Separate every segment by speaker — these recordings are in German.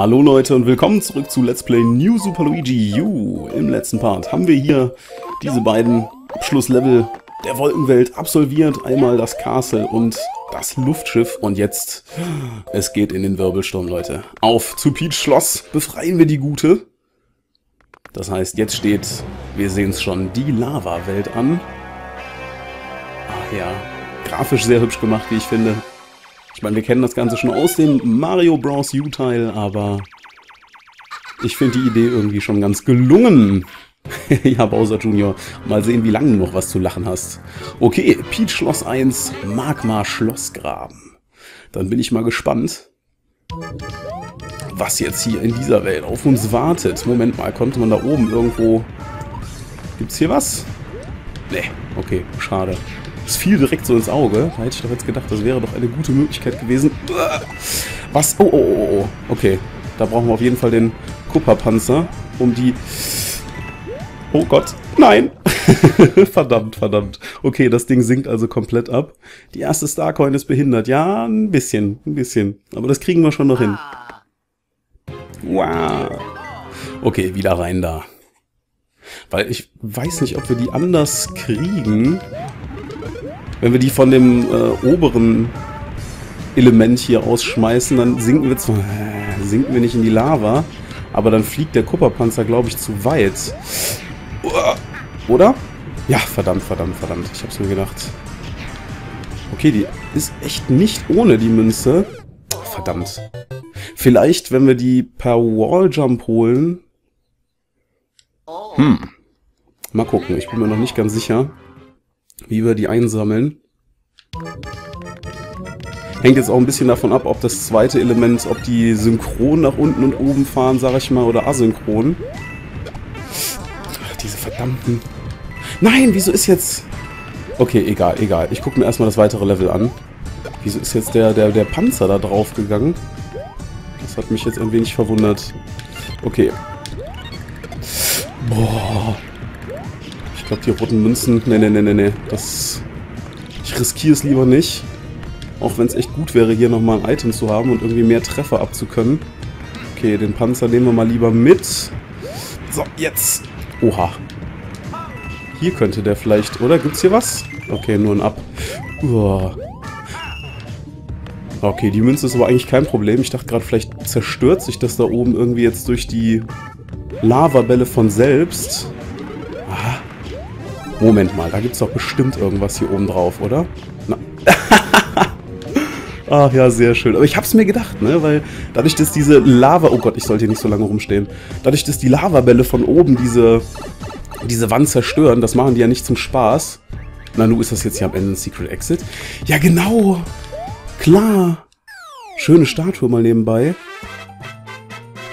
Speaker 1: Hallo Leute und willkommen zurück zu Let's Play New Super Luigi U. Im letzten Part haben wir hier diese beiden Abschlusslevel der Wolkenwelt absolviert. Einmal das Castle und das Luftschiff. Und jetzt, es geht in den Wirbelsturm, Leute. Auf zu Peach Schloss, befreien wir die Gute. Das heißt, jetzt steht, wir sehen es schon, die Lava-Welt an. Ach ja, grafisch sehr hübsch gemacht, wie ich finde. Ich meine, wir kennen das Ganze schon aus dem Mario Bros. U-Teil, aber ich finde die Idee irgendwie schon ganz gelungen. ja, Bowser Jr., mal sehen, wie lange du noch was zu lachen hast. Okay, Peach Schloss 1, Magma Schlossgraben. Dann bin ich mal gespannt, was jetzt hier in dieser Welt auf uns wartet. Moment mal, konnte man da oben irgendwo... Gibt's hier was? Nee, okay, schade. Es fiel direkt so ins Auge. Da hätte ich doch jetzt gedacht, das wäre doch eine gute Möglichkeit gewesen. Was? Oh, oh, oh, oh. Okay. Da brauchen wir auf jeden Fall den Kupperpanzer, um die... Oh Gott. Nein! verdammt, verdammt. Okay, das Ding sinkt also komplett ab. Die erste Starcoin ist behindert. Ja, ein bisschen, ein bisschen. Aber das kriegen wir schon noch hin. Wow. Okay, wieder rein da. Weil ich weiß nicht, ob wir die anders kriegen. Wenn wir die von dem äh, oberen Element hier ausschmeißen, dann sinken wir zwar, äh, sinken wir nicht in die Lava, aber dann fliegt der Kupperpanzer, glaube ich, zu weit. Oder? Ja, verdammt, verdammt, verdammt. Ich hab's mir gedacht. Okay, die ist echt nicht ohne die Münze. Verdammt. Vielleicht, wenn wir die per Walljump holen. Hm. Mal gucken, ich bin mir noch nicht ganz sicher wie wir die einsammeln. Hängt jetzt auch ein bisschen davon ab, ob das zweite Element, ob die synchron nach unten und oben fahren, sag ich mal, oder asynchron. Ach, diese verdammten... Nein, wieso ist jetzt... Okay, egal, egal. Ich gucke mir erstmal das weitere Level an. Wieso ist jetzt der, der, der Panzer da drauf gegangen? Das hat mich jetzt ein wenig verwundert. Okay. Boah glaube, die roten Münzen... Ne, ne, ne, ne, ne. Das... Ich riskiere es lieber nicht. Auch wenn es echt gut wäre, hier nochmal ein Item zu haben und irgendwie mehr Treffer abzukönnen. Okay, den Panzer nehmen wir mal lieber mit. So, jetzt. Oha. Hier könnte der vielleicht... Oder? Gibt's hier was? Okay, nur ein Ab. Uah. Okay, die Münze ist aber eigentlich kein Problem. Ich dachte gerade, vielleicht zerstört sich das da oben irgendwie jetzt durch die Lavabälle von selbst. Moment mal, da gibt es doch bestimmt irgendwas hier oben drauf, oder? Ach ja, sehr schön. Aber ich hab's mir gedacht, ne? Weil dadurch, dass diese Lava... Oh Gott, ich sollte hier nicht so lange rumstehen. Dadurch, dass die Lavabälle von oben diese, diese Wand zerstören, das machen die ja nicht zum Spaß. Na, nu ist das jetzt hier am Ende ein Secret Exit. Ja, genau. Klar. Schöne Statue mal nebenbei.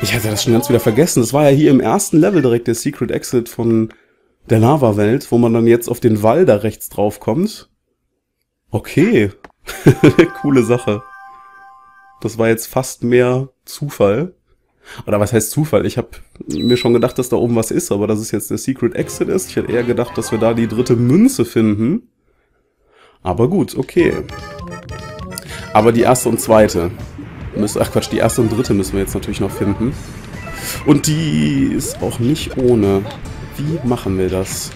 Speaker 1: Ich hatte das schon ganz wieder vergessen. Das war ja hier im ersten Level direkt der Secret Exit von der Lava-Welt, wo man dann jetzt auf den Wall da rechts drauf kommt. Okay. Coole Sache. Das war jetzt fast mehr Zufall. Oder was heißt Zufall? Ich habe mir schon gedacht, dass da oben was ist, aber dass es jetzt der Secret Exit ist. Ich hätte eher gedacht, dass wir da die dritte Münze finden. Aber gut, okay. Aber die erste und zweite. Müssen, ach Quatsch, die erste und dritte müssen wir jetzt natürlich noch finden. Und die ist auch nicht ohne. Wie machen wir das?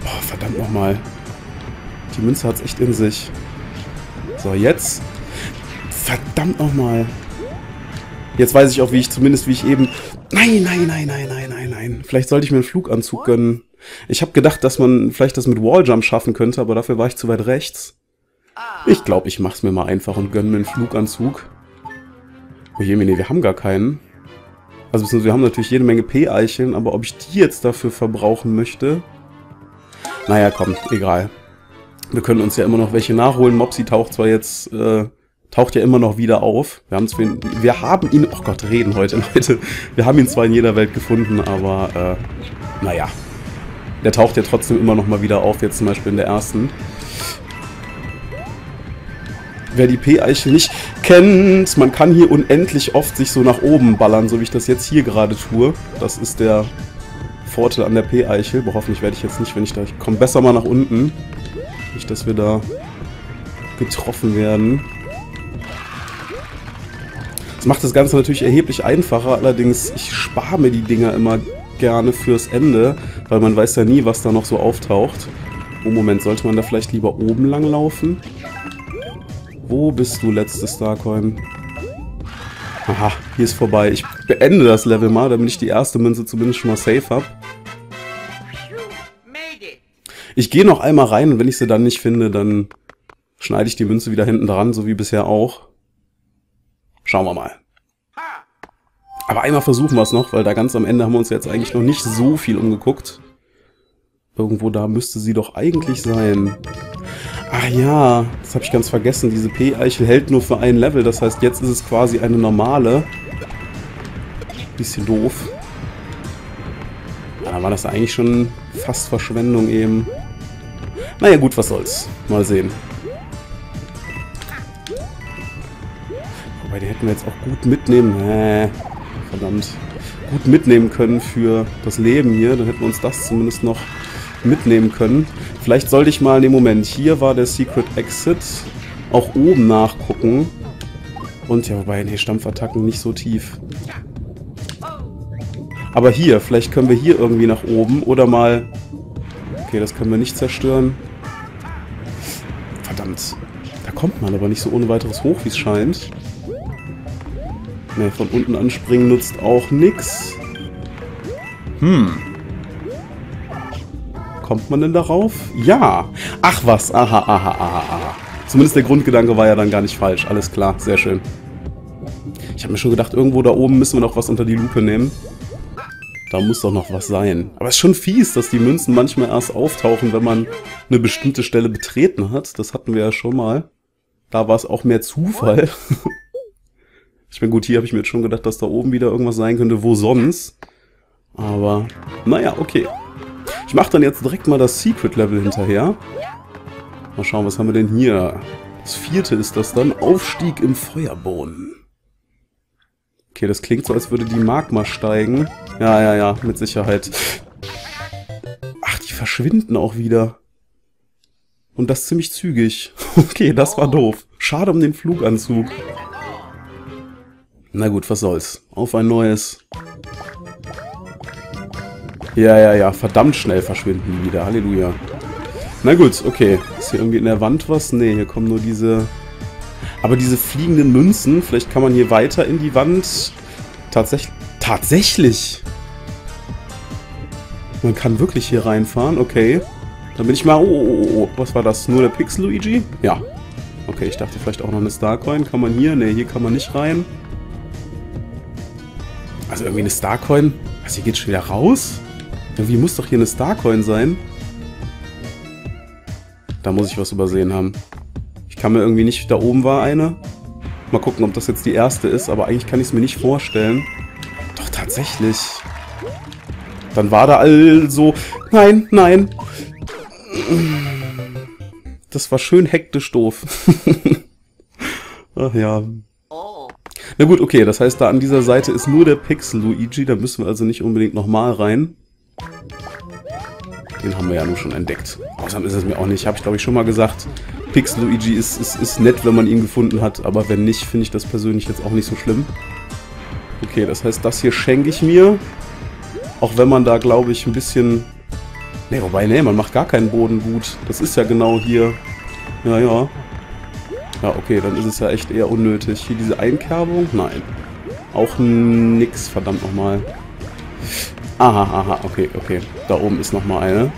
Speaker 1: Boah, verdammt nochmal. Die Münze hat es echt in sich. So, jetzt. Verdammt nochmal. Jetzt weiß ich auch, wie ich zumindest, wie ich eben... Nein, nein, nein, nein, nein, nein, nein. Vielleicht sollte ich mir einen Fluganzug gönnen. Ich habe gedacht, dass man vielleicht das mit Walljump schaffen könnte, aber dafür war ich zu weit rechts. Ich glaube, ich mach's mir mal einfach und gönne mir einen Fluganzug. Oh je, nee, wir haben gar keinen. Also wir haben natürlich jede Menge P-Eicheln, aber ob ich die jetzt dafür verbrauchen möchte... Naja, komm, egal. Wir können uns ja immer noch welche nachholen. Mopsy taucht zwar jetzt... Äh, taucht ja immer noch wieder auf. Wir, ihn, wir haben ihn... Oh Gott, reden heute, Leute. Wir haben ihn zwar in jeder Welt gefunden, aber... Äh, naja. Der taucht ja trotzdem immer noch mal wieder auf, jetzt zum Beispiel in der ersten. Wer die P-Eichel nicht kennt, man kann hier unendlich oft sich so nach oben ballern, so wie ich das jetzt hier gerade tue. Das ist der Vorteil an der P-Eichel. Hoffentlich werde ich jetzt nicht, wenn ich da... Ich komme besser mal nach unten. Nicht, dass wir da getroffen werden. Das macht das Ganze natürlich erheblich einfacher, allerdings ich spare mir die Dinger immer gerne fürs Ende, weil man weiß ja nie, was da noch so auftaucht. Oh, Moment, sollte man da vielleicht lieber oben lang laufen? Wo bist du, letzte Starcoin? Aha, hier ist vorbei. Ich beende das Level mal, damit ich die erste Münze zumindest schon mal safe habe. Ich gehe noch einmal rein und wenn ich sie dann nicht finde, dann schneide ich die Münze wieder hinten dran, so wie bisher auch. Schauen wir mal. Aber einmal versuchen wir es noch, weil da ganz am Ende haben wir uns jetzt eigentlich noch nicht so viel umgeguckt. Irgendwo da müsste sie doch eigentlich sein. Ach ja, das habe ich ganz vergessen. Diese P-Eichel hält nur für ein Level. Das heißt, jetzt ist es quasi eine normale. Bisschen doof. Da war das eigentlich schon fast Verschwendung eben. Naja gut, was soll's. Mal sehen. Wobei, die hätten wir jetzt auch gut mitnehmen. Äh, verdammt. Gut mitnehmen können für das Leben hier. Dann hätten wir uns das zumindest noch mitnehmen können. Vielleicht sollte ich mal in dem Moment, hier war der Secret Exit, auch oben nachgucken. Und ja, wobei, nee, Stampfattacken nicht so tief. Aber hier, vielleicht können wir hier irgendwie nach oben oder mal... Okay, das können wir nicht zerstören. Verdammt. Da kommt man aber nicht so ohne weiteres hoch, wie es scheint. Ne, von unten anspringen nutzt auch nichts. Hm. Kommt man denn darauf? Ja. Ach was. Aha, aha, aha, aha. Zumindest der Grundgedanke war ja dann gar nicht falsch. Alles klar. Sehr schön. Ich habe mir schon gedacht, irgendwo da oben müssen wir noch was unter die Lupe nehmen. Da muss doch noch was sein. Aber es ist schon fies, dass die Münzen manchmal erst auftauchen, wenn man eine bestimmte Stelle betreten hat. Das hatten wir ja schon mal. Da war es auch mehr Zufall. ich bin gut, hier habe ich mir jetzt schon gedacht, dass da oben wieder irgendwas sein könnte. Wo sonst? Aber, naja, okay. Ich mache dann jetzt direkt mal das Secret-Level hinterher. Mal schauen, was haben wir denn hier? Das vierte ist das dann. Aufstieg im Feuerboden. Okay, das klingt so, als würde die Magma steigen. Ja, ja, ja, mit Sicherheit. Ach, die verschwinden auch wieder. Und das ziemlich zügig. Okay, das war doof. Schade um den Fluganzug. Na gut, was soll's. Auf ein neues. Ja, ja, ja. Verdammt schnell verschwinden wieder. Halleluja. Na gut, okay. Ist hier irgendwie in der Wand was? Ne, hier kommen nur diese... Aber diese fliegenden Münzen, vielleicht kann man hier weiter in die Wand... Tatsächlich... Tatsächlich! Man kann wirklich hier reinfahren, okay. Dann bin ich mal... Oh, oh, oh, oh. was war das? Nur der Pixel Luigi? Ja. Okay, ich dachte vielleicht auch noch eine Starcoin. Kann man hier? Ne, hier kann man nicht rein. Also irgendwie eine Starcoin? Also hier geht schon wieder raus? Irgendwie muss doch hier eine Starcoin sein. Da muss ich was übersehen haben. Ich kann mir irgendwie nicht... Da oben war eine. Mal gucken, ob das jetzt die erste ist. Aber eigentlich kann ich es mir nicht vorstellen. Doch, tatsächlich. Dann war da also... Nein, nein. Das war schön hektisch doof. Ach ja. Na gut, okay, das heißt, da an dieser Seite ist nur der Pixel Luigi, da müssen wir also nicht unbedingt nochmal rein. Den haben wir ja nun schon entdeckt. Außerdem ist es mir auch nicht, habe ich glaube ich schon mal gesagt. Pixel Luigi ist, ist, ist nett, wenn man ihn gefunden hat, aber wenn nicht, finde ich das persönlich jetzt auch nicht so schlimm. Okay, das heißt, das hier schenke ich mir. Auch wenn man da, glaube ich, ein bisschen... Ne, wobei, ne, man macht gar keinen Boden gut. Das ist ja genau hier. Ja, ja. Ja, okay, dann ist es ja echt eher unnötig. Hier diese Einkerbung? Nein. Auch nix, verdammt nochmal. Aha, aha, okay, okay. Da oben ist nochmal eine.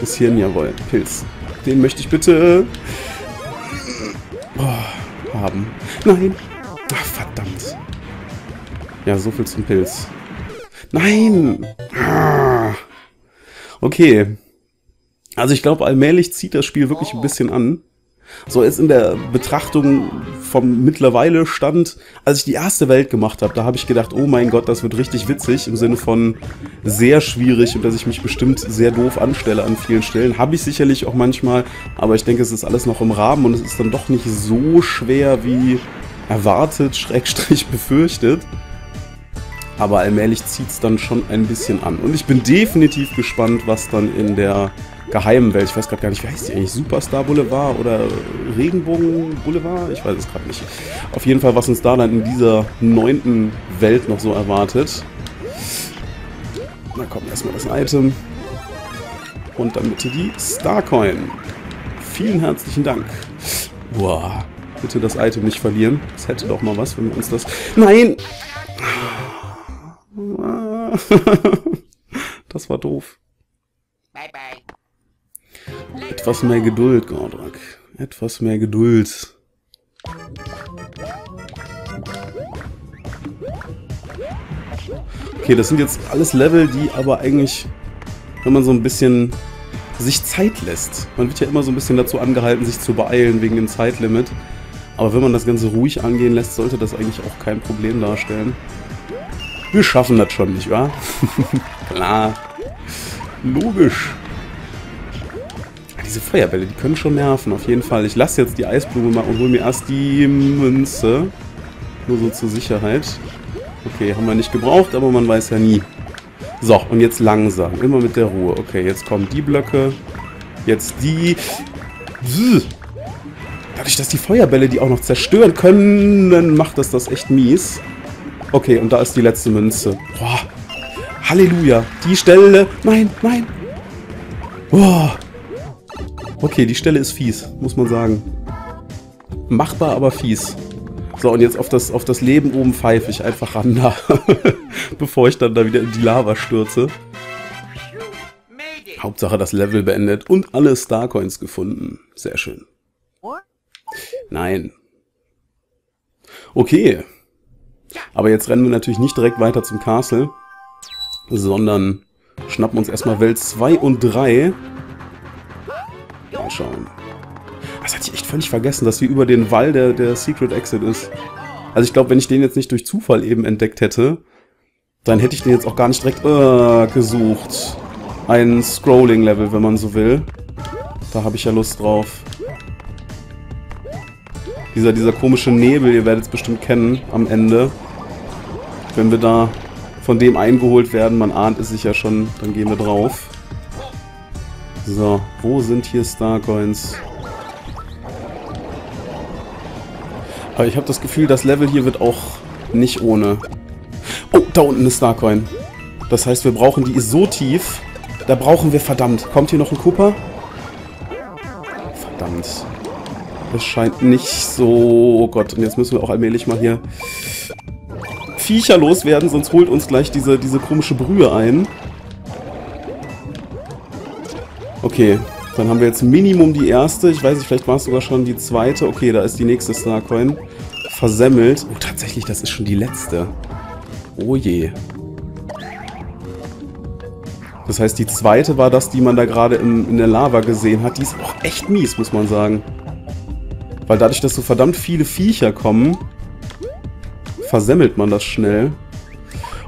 Speaker 1: Ist hier jawohl, Pilz. Den möchte ich bitte oh, haben. Nein. Ach, verdammt. Ja, so viel zum Pilz. Nein! Ah. Okay. Also ich glaube, allmählich zieht das Spiel wirklich ein bisschen an. So jetzt in der Betrachtung vom mittlerweile Stand, als ich die erste Welt gemacht habe, da habe ich gedacht, oh mein Gott, das wird richtig witzig, im Sinne von sehr schwierig und dass ich mich bestimmt sehr doof anstelle an vielen Stellen. Habe ich sicherlich auch manchmal, aber ich denke, es ist alles noch im Rahmen und es ist dann doch nicht so schwer wie erwartet, schrägstrich befürchtet. Aber allmählich zieht es dann schon ein bisschen an. Und ich bin definitiv gespannt, was dann in der geheimen Welt. Ich weiß gerade gar nicht, wie heißt die eigentlich? Superstar Boulevard oder Regenbogen Boulevard? Ich weiß es gerade nicht. Auf jeden Fall, was uns da dann in dieser neunten Welt noch so erwartet. Na komm, erstmal das Item. Und dann bitte die Starcoin. Vielen herzlichen Dank. Boah, bitte das Item nicht verlieren. Das hätte doch mal was, wenn wir uns das... Nein! Das war doof. Bye, bye. Etwas mehr Geduld, Gordrak. Etwas mehr Geduld. Okay, das sind jetzt alles Level, die aber eigentlich, wenn man so ein bisschen sich Zeit lässt. Man wird ja immer so ein bisschen dazu angehalten, sich zu beeilen wegen dem Zeitlimit. Aber wenn man das Ganze ruhig angehen lässt, sollte das eigentlich auch kein Problem darstellen. Wir schaffen das schon, nicht wahr? Klar. Logisch. Diese Feuerbälle, die können schon nerven, auf jeden Fall. Ich lasse jetzt die Eisblume mal und hole mir erst die Münze. Nur so zur Sicherheit. Okay, haben wir nicht gebraucht, aber man weiß ja nie. So, und jetzt langsam. Immer mit der Ruhe. Okay, jetzt kommen die Blöcke. Jetzt die... Dadurch, dass die Feuerbälle die auch noch zerstören können, macht das das echt mies. Okay, und da ist die letzte Münze. Boah. Halleluja. Die Stelle... Nein, nein. Boah. Okay, die Stelle ist fies, muss man sagen. Machbar, aber fies. So, und jetzt auf das, auf das Leben oben pfeife ich einfach ran da. Bevor ich dann da wieder in die Lava stürze. Hauptsache das Level beendet und alle Starcoins gefunden. Sehr schön. Nein. Okay. Aber jetzt rennen wir natürlich nicht direkt weiter zum Castle, sondern schnappen uns erstmal Welt 2 und 3. Mal schauen. Das hatte ich echt völlig vergessen, dass hier über den Wall der, der Secret Exit ist. Also ich glaube, wenn ich den jetzt nicht durch Zufall eben entdeckt hätte, dann hätte ich den jetzt auch gar nicht direkt äh, gesucht. Ein Scrolling-Level, wenn man so will. Da habe ich ja Lust drauf. Dieser, dieser komische Nebel, ihr werdet es bestimmt kennen am Ende. Wenn wir da von dem eingeholt werden, man ahnt es sich ja schon, dann gehen wir drauf. So, wo sind hier Starcoins? Aber ich habe das Gefühl, das Level hier wird auch nicht ohne. Oh, da unten ist Starcoin. Das heißt, wir brauchen, die so tief, da brauchen wir verdammt. Kommt hier noch ein Cooper? Verdammt. Das scheint nicht so... Oh Gott, und jetzt müssen wir auch allmählich mal hier Viecher loswerden, sonst holt uns gleich diese, diese komische Brühe ein. Okay, dann haben wir jetzt Minimum die erste. Ich weiß nicht, vielleicht war es sogar schon die zweite. Okay, da ist die nächste Starcoin. Versemmelt. Oh, tatsächlich, das ist schon die letzte. Oh je. Das heißt, die zweite war das, die man da gerade in der Lava gesehen hat. Die ist auch echt mies, muss man sagen. Weil dadurch, dass so verdammt viele Viecher kommen, versemmelt man das schnell.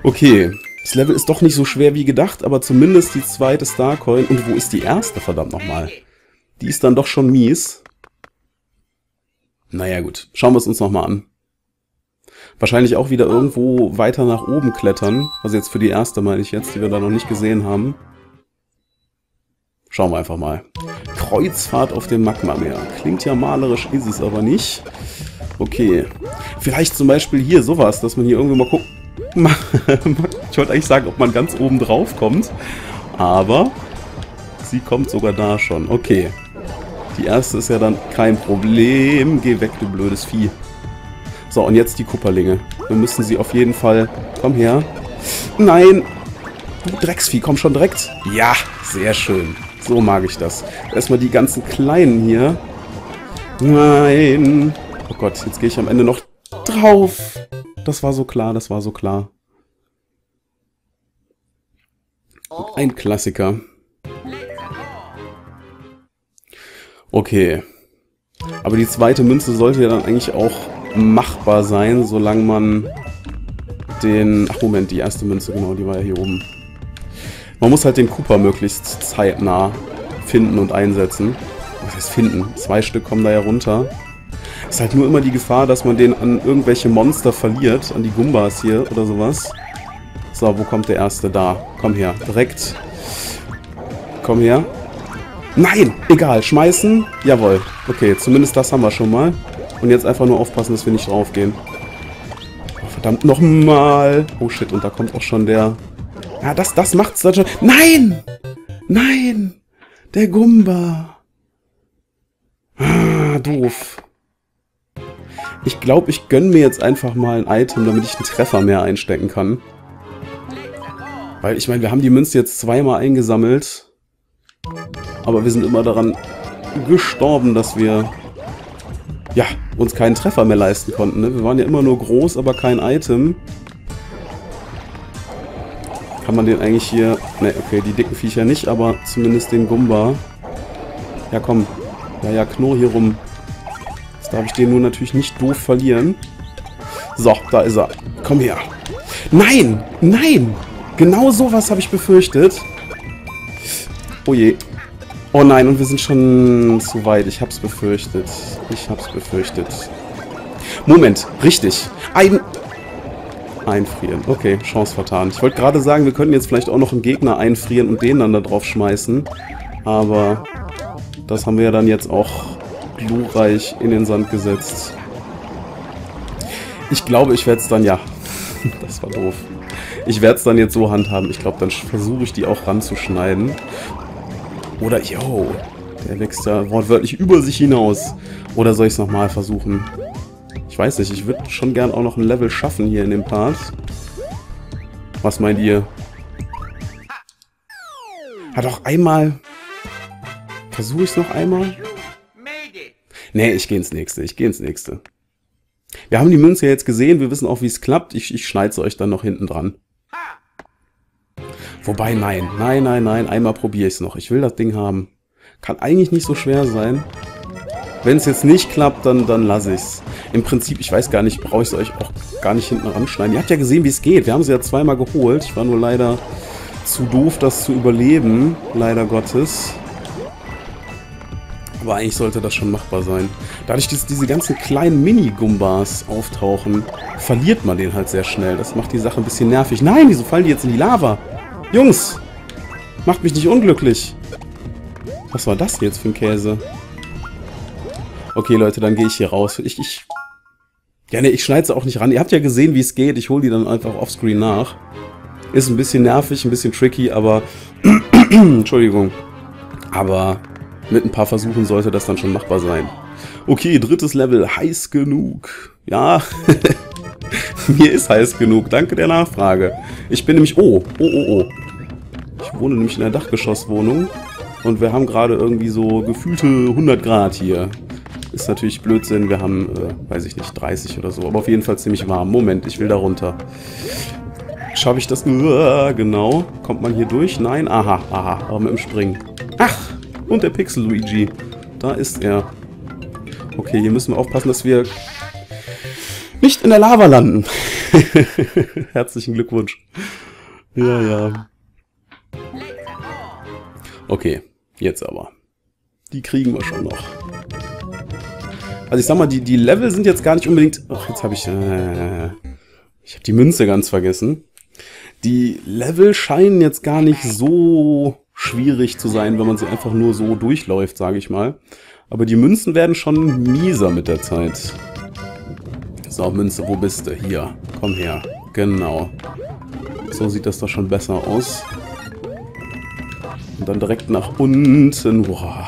Speaker 1: Okay, das Level ist doch nicht so schwer wie gedacht, aber zumindest die zweite Starcoin. Und wo ist die erste, verdammt nochmal? Die ist dann doch schon mies. Naja gut, schauen wir es uns nochmal an. Wahrscheinlich auch wieder irgendwo weiter nach oben klettern. Also jetzt für die erste meine ich jetzt, die wir da noch nicht gesehen haben. Schauen wir einfach mal. Kreuzfahrt auf dem Magma-Meer. Klingt ja malerisch, ist es aber nicht. Okay. Vielleicht zum Beispiel hier sowas, dass man hier irgendwie mal guckt. ich wollte eigentlich sagen, ob man ganz oben drauf kommt. Aber sie kommt sogar da schon. Okay. Die erste ist ja dann kein Problem. Geh weg, du blödes Vieh. So, und jetzt die Kupperlinge. Wir müssen sie auf jeden Fall... Komm her. Nein! Du Drecksvieh, komm schon direkt. Ja, sehr schön. So mag ich das. Erstmal die ganzen Kleinen hier. Nein. Oh Gott, jetzt gehe ich am Ende noch drauf. Das war so klar, das war so klar. Ein Klassiker. Okay. Aber die zweite Münze sollte ja dann eigentlich auch machbar sein, solange man den... Ach Moment, die erste Münze, genau, die war ja hier oben. Man muss halt den Cooper möglichst zeitnah finden und einsetzen. Was heißt finden? Zwei Stück kommen da ja runter. Ist halt nur immer die Gefahr, dass man den an irgendwelche Monster verliert, an die Gumbas hier oder sowas. So, wo kommt der erste? Da. Komm her. Direkt. Komm her. Nein, egal. Schmeißen. Jawohl. Okay, zumindest das haben wir schon mal. Und jetzt einfach nur aufpassen, dass wir nicht draufgehen. Oh, verdammt, nochmal. Oh shit, und da kommt auch schon der... Ja, das, das macht's dann schon... Nein! Nein! Der Gumba. Ah, doof. Ich glaube, ich gönne mir jetzt einfach mal ein Item, damit ich einen Treffer mehr einstecken kann. Weil, ich meine, wir haben die Münze jetzt zweimal eingesammelt. Aber wir sind immer daran gestorben, dass wir ja, uns keinen Treffer mehr leisten konnten. Ne? Wir waren ja immer nur groß, aber kein Item. Kann man den eigentlich hier... Ne, okay, die dicken Viecher nicht, aber zumindest den Gumba. Ja, komm. Ja, ja, knurr hier rum. Darf ich den nur natürlich nicht doof verlieren. So, da ist er. Komm her. Nein! Nein! Genau sowas habe ich befürchtet. Oh je. Oh nein, und wir sind schon zu weit. Ich hab's befürchtet. Ich hab's befürchtet. Moment, richtig. Ein... Einfrieren. Okay, Chance vertan. Ich wollte gerade sagen, wir könnten jetzt vielleicht auch noch einen Gegner einfrieren und den dann da drauf schmeißen. Aber das haben wir ja dann jetzt auch glorreich in den Sand gesetzt. Ich glaube, ich werde es dann... Ja, das war doof. Ich werde es dann jetzt so handhaben. Ich glaube, dann versuche ich die auch ranzuschneiden. Oder, yo, der wächst da wortwörtlich über sich hinaus. Oder soll ich es nochmal versuchen? Ich weiß nicht, ich würde schon gern auch noch ein Level schaffen hier in dem Part. Was meint ihr? Hat doch einmal... Versuche ich es noch einmal? Nee, ich gehe ins nächste, ich gehe ins nächste. Wir haben die Münze jetzt gesehen, wir wissen auch, wie es klappt. Ich, ich schneide euch dann noch hinten dran. Wobei, nein, nein, nein, nein, einmal probiere ich es noch. Ich will das Ding haben. Kann eigentlich nicht so schwer sein. Wenn es jetzt nicht klappt, dann, dann lasse ich es. Im Prinzip, ich weiß gar nicht, brauche ich es euch auch gar nicht hinten ranschneiden. Ihr habt ja gesehen, wie es geht. Wir haben sie ja zweimal geholt. Ich war nur leider zu doof, das zu überleben. Leider Gottes. Aber eigentlich sollte das schon machbar sein. Dadurch, dass diese ganzen kleinen Mini-Gumbas auftauchen, verliert man den halt sehr schnell. Das macht die Sache ein bisschen nervig. Nein, wieso fallen die jetzt in die Lava? Jungs! Macht mich nicht unglücklich. Was war das jetzt für ein Käse? Okay, Leute, dann gehe ich hier raus. Ich, ich... Ja, ne, ich schneide auch nicht ran. Ihr habt ja gesehen, wie es geht. Ich hole die dann einfach offscreen nach. Ist ein bisschen nervig, ein bisschen tricky, aber... Entschuldigung. Aber mit ein paar Versuchen sollte das dann schon machbar sein. Okay, drittes Level. Heiß genug. Ja, Mir ist heiß genug. Danke der Nachfrage. Ich bin nämlich... Oh, oh, oh, oh. Ich wohne nämlich in einer Dachgeschosswohnung. Und wir haben gerade irgendwie so gefühlte 100 Grad hier. Ist natürlich Blödsinn. Wir haben, äh, weiß ich nicht, 30 oder so. Aber auf jeden Fall ziemlich warm. Moment, ich will da runter. Schaffe ich das? Genau. Kommt man hier durch? Nein? Aha, aha. Aber mit dem Springen. Ach, und der Pixel Luigi. Da ist er. Okay, hier müssen wir aufpassen, dass wir nicht in der Lava landen. Herzlichen Glückwunsch. Ja, ja. Okay, jetzt aber. Die kriegen wir schon noch. Also ich sag mal, die, die Level sind jetzt gar nicht unbedingt... Ach, jetzt habe ich... Äh, ich habe die Münze ganz vergessen. Die Level scheinen jetzt gar nicht so schwierig zu sein, wenn man sie einfach nur so durchläuft, sage ich mal. Aber die Münzen werden schon mieser mit der Zeit. So, Münze, wo bist du? Hier, komm her. Genau. So sieht das doch schon besser aus. Und dann direkt nach unten. Boah.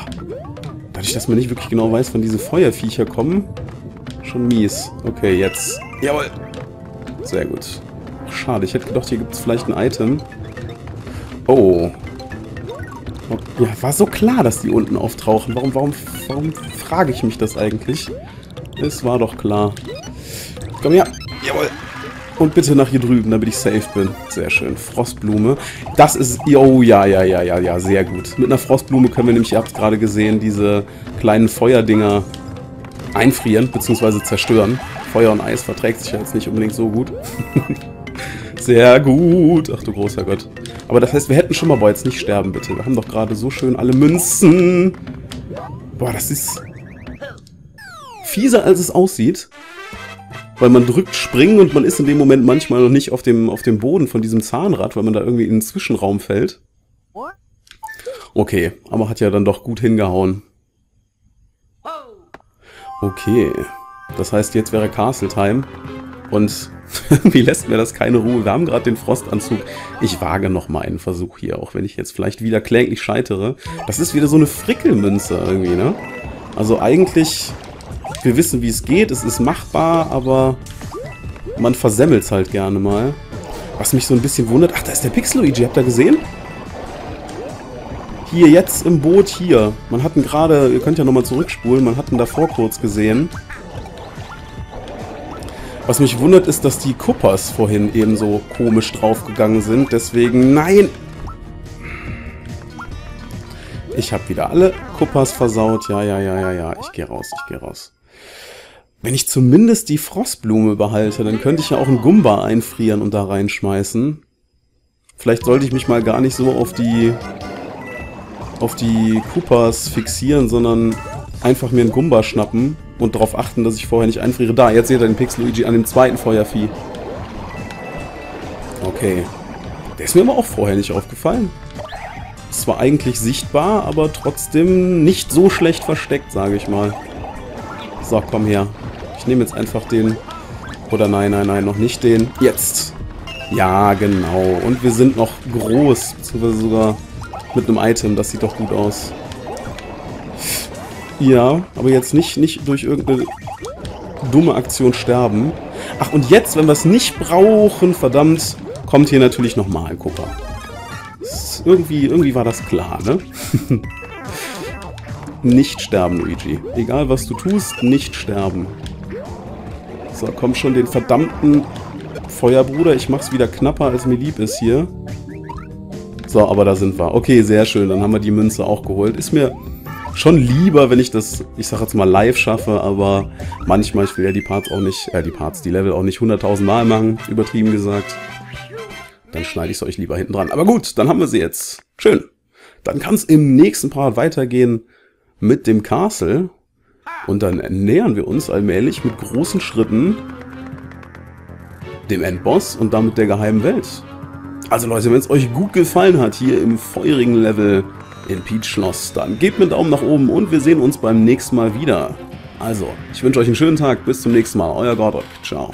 Speaker 1: Dadurch, dass man nicht wirklich genau weiß, wann diese Feuerviecher kommen. Schon mies. Okay, jetzt. Jawohl. Sehr gut. Ach, schade, ich hätte gedacht, hier gibt es vielleicht ein Item. Oh. Ja, war so klar, dass die unten auftauchen. Warum, warum, warum frage ich mich das eigentlich? Es war doch klar. Komm her. Jawohl. Und bitte nach hier drüben, damit ich safe bin. Sehr schön. Frostblume. Das ist... Oh, ja, ja, ja, ja, ja. Sehr gut. Mit einer Frostblume können wir nämlich, ihr habt es gerade gesehen, diese kleinen Feuerdinger einfrieren, bzw. zerstören. Feuer und Eis verträgt sich ja jetzt nicht unbedingt so gut. Sehr gut. Ach du großer Gott. Aber das heißt, wir hätten schon mal... Boah, jetzt nicht sterben, bitte. Wir haben doch gerade so schön alle Münzen. Boah, das ist... Fieser, als es aussieht weil man drückt springen und man ist in dem Moment manchmal noch nicht auf dem, auf dem Boden von diesem Zahnrad, weil man da irgendwie in den Zwischenraum fällt. Okay, aber hat ja dann doch gut hingehauen. Okay, das heißt, jetzt wäre Castle Time. Und wie lässt mir das keine Ruhe? Wir haben gerade den Frostanzug. Ich wage noch mal einen Versuch hier, auch wenn ich jetzt vielleicht wieder kläglich scheitere. Das ist wieder so eine Frickelmünze irgendwie, ne? Also eigentlich, wir wissen, wie es geht. Es ist machbar, aber man versemmelt es halt gerne mal. Was mich so ein bisschen wundert. Ach, da ist der Pixel-Luigi. Habt ihr gesehen? Hier, jetzt im Boot, hier. Man hat ihn gerade, ihr könnt ja nochmal zurückspulen, man hat ihn davor kurz gesehen. Was mich wundert, ist, dass die Kuppers vorhin eben so komisch draufgegangen sind. Deswegen, nein! Ich habe wieder alle Kuppers versaut. Ja, ja, ja, ja, ja. Ich gehe raus, ich gehe raus. Wenn ich zumindest die Frostblume behalte, dann könnte ich ja auch einen Gumba einfrieren und da reinschmeißen. Vielleicht sollte ich mich mal gar nicht so auf die auf die Koopas fixieren, sondern einfach mir einen Gumba schnappen und darauf achten, dass ich vorher nicht einfriere. Da, jetzt seht ihr den Pixel Luigi an dem zweiten Feuervieh. Okay. Der ist mir aber auch vorher nicht aufgefallen. Es war eigentlich sichtbar, aber trotzdem nicht so schlecht versteckt, sage ich mal. So, komm her. Ich nehme jetzt einfach den... Oder nein, nein, nein, noch nicht den. Jetzt. Ja, genau. Und wir sind noch groß, beziehungsweise sogar mit einem Item. Das sieht doch gut aus. Ja, aber jetzt nicht, nicht durch irgendeine dumme Aktion sterben. Ach, und jetzt, wenn wir es nicht brauchen, verdammt, kommt hier natürlich nochmal Gucker. Irgendwie, irgendwie war das klar, ne? nicht sterben, Luigi. Egal, was du tust, nicht sterben. So, komm schon, den verdammten Feuerbruder. Ich mach's wieder knapper, als mir lieb ist hier. So, aber da sind wir. Okay, sehr schön. Dann haben wir die Münze auch geholt. Ist mir schon lieber, wenn ich das, ich sag jetzt mal live schaffe, aber manchmal, ich will ja die Parts auch nicht, äh, die Parts, die Level auch nicht 100.000 Mal machen, übertrieben gesagt. Dann schneide ich es euch lieber hinten dran. Aber gut, dann haben wir sie jetzt. Schön. Dann kann es im nächsten Part weitergehen mit dem Castle. Und dann nähern wir uns allmählich mit großen Schritten dem Endboss und damit der geheimen Welt. Also Leute, wenn es euch gut gefallen hat hier im feurigen Level in Peach Schloss, dann gebt mir einen Daumen nach oben und wir sehen uns beim nächsten Mal wieder. Also, ich wünsche euch einen schönen Tag, bis zum nächsten Mal, euer Gordon, ciao.